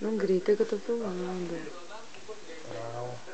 Não grita que eu tô filmando. Não.